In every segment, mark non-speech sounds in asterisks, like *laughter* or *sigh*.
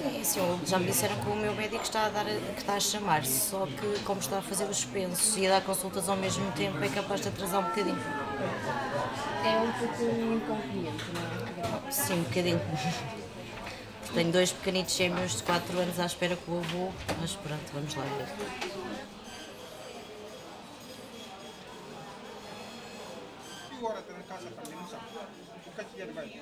assim, já me disseram que o meu médico está a, dar, que está a chamar, só que como está a fazer os pensos e a dar consultas ao mesmo tempo, é capaz de atrasar um bocadinho. É um pouco inconveniente, não é? Sim, um bocadinho. *laughs* Tenho dois pequenitos gêmeos de 4 anos à espera com o avô, mas pronto, vamos lá ver. agora casa para mim, não sabe. O que é que ele vai?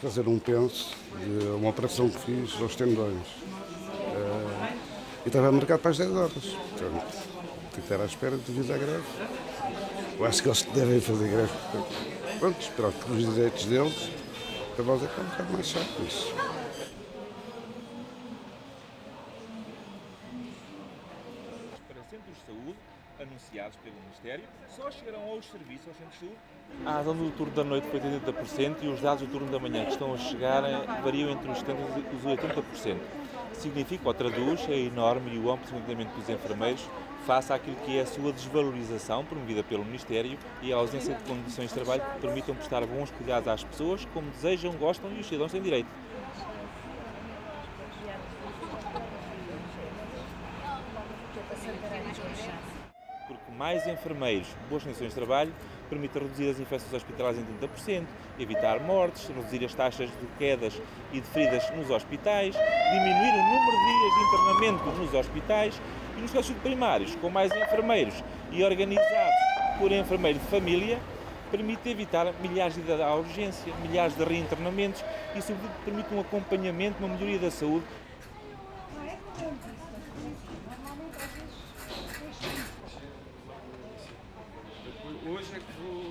Fazer um penso de uma operação que fiz aos tendões. Eh, e estava marcado para as 10 horas. Portanto, que estar à espera devido à greve. Eu acho que eles devem fazer greve. Pronto, esperar pelos direitos deles. Para nós é que é um bocado mais chato isso. para centros de saúde anunciados pelo Ministério só chegarão aos serviços aos centros de saúde. A adesão do turno da noite foi 80% e os dados do turno da manhã que estão a chegar eh, variam entre os 70% e os 80%. Significa ou traduz a enorme e o amplo desentendimento dos enfermeiros face àquilo que é a sua desvalorização promovida pelo Ministério e a ausência de condições de trabalho que permitam prestar bons cuidados às pessoas como desejam, gostam e os cidadãos têm direito. porque mais enfermeiros, boas condições de trabalho, permite reduzir as infecções hospitalares em 30%, evitar mortes, reduzir as taxas de quedas e de feridas nos hospitais, diminuir o número de dias de internamento nos hospitais e nos casos primários, com mais enfermeiros e organizados por enfermeiro de família, permite evitar milhares de idas à urgência, milhares de reinternamentos e, sobretudo, permite um acompanhamento, uma melhoria da saúde Hoje é que vou